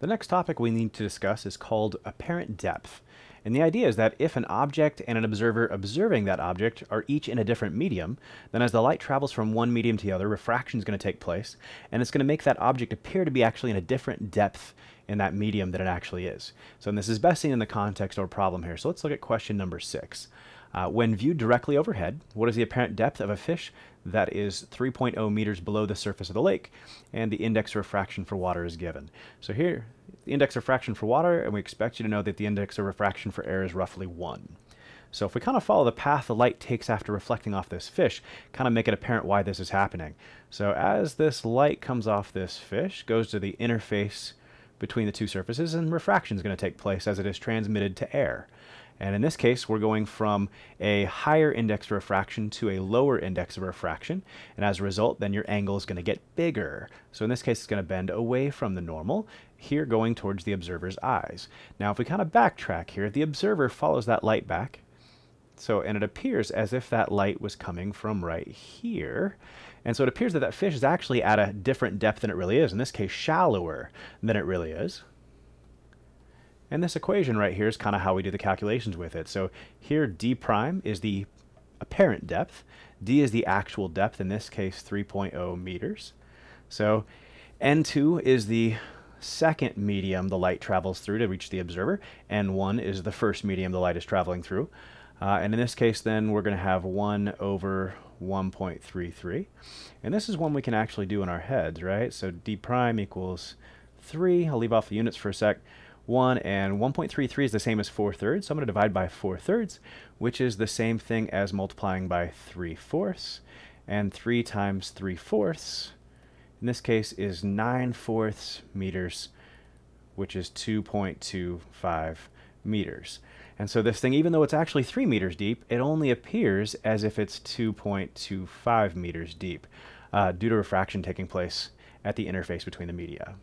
The next topic we need to discuss is called apparent depth. And the idea is that if an object and an observer observing that object are each in a different medium, then as the light travels from one medium to the other, refraction is going to take place, and it's going to make that object appear to be actually in a different depth in that medium than it actually is. So this is best seen in the context a problem here. So let's look at question number six. Uh, when viewed directly overhead, what is the apparent depth of a fish that is 3.0 meters below the surface of the lake? And the index of refraction for water is given. So here, the index of refraction for water, and we expect you to know that the index of refraction for air is roughly 1. So if we kind of follow the path the light takes after reflecting off this fish, kind of make it apparent why this is happening. So as this light comes off this fish, goes to the interface between the two surfaces, and refraction is going to take place as it is transmitted to air. And in this case, we're going from a higher index of refraction to a lower index of refraction. And as a result, then your angle is going to get bigger. So in this case, it's going to bend away from the normal, here going towards the observer's eyes. Now, if we kind of backtrack here, the observer follows that light back. So, and it appears as if that light was coming from right here. And so it appears that that fish is actually at a different depth than it really is, in this case, shallower than it really is. And this equation right here is kind of how we do the calculations with it. So here d prime is the apparent depth. d is the actual depth, in this case 3.0 meters. So n2 is the second medium the light travels through to reach the observer. n1 is the first medium the light is traveling through. Uh, and in this case, then, we're going to have 1 over 1.33. And this is one we can actually do in our heads, right? So d prime equals 3. I'll leave off the units for a sec. 1, and 1.33 is the same as 4 thirds, so I'm going to divide by 4 thirds, which is the same thing as multiplying by 3 fourths, and 3 times 3 fourths, in this case, is 9 fourths meters, which is 2.25 meters. And so this thing, even though it's actually 3 meters deep, it only appears as if it's 2.25 meters deep uh, due to refraction taking place at the interface between the media.